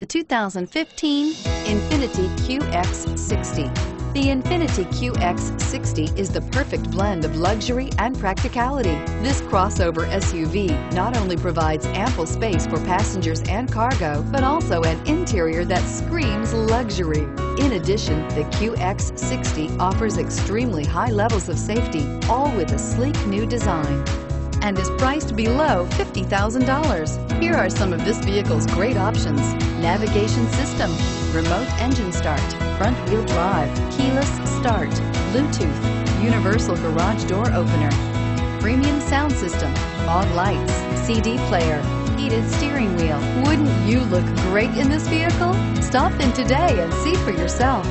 The 2015 Infiniti QX60. The Infiniti QX60 is the perfect blend of luxury and practicality. This crossover SUV not only provides ample space for passengers and cargo, but also an interior that screams luxury. In addition, the QX60 offers extremely high levels of safety, all with a sleek new design and is priced below $50,000. Here are some of this vehicle's great options. Navigation system, remote engine start, front wheel drive, keyless start, Bluetooth, universal garage door opener, premium sound system, fog lights, CD player, heated steering wheel. Wouldn't you look great in this vehicle? Stop in today and see for yourself.